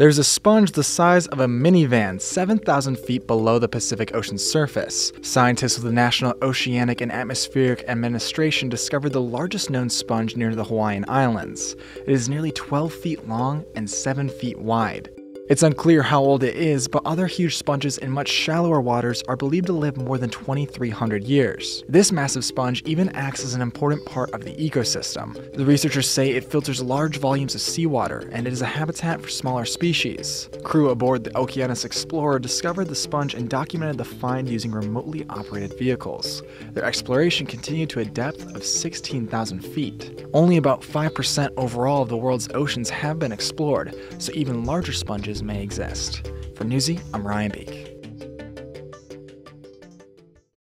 There's a sponge the size of a minivan 7,000 feet below the Pacific Ocean's surface. Scientists with the National Oceanic and Atmospheric Administration discovered the largest known sponge near the Hawaiian Islands. It is nearly 12 feet long and 7 feet wide. It's unclear how old it is, but other huge sponges in much shallower waters are believed to live more than 2,300 years. This massive sponge even acts as an important part of the ecosystem. The researchers say it filters large volumes of seawater and it is a habitat for smaller species. Crew aboard the Okeanos Explorer discovered the sponge and documented the find using remotely operated vehicles. Their exploration continued to a depth of 16,000 feet. Only about 5% overall of the world's oceans have been explored, so even larger sponges may exist. For Newsy, I'm Ryan Beek.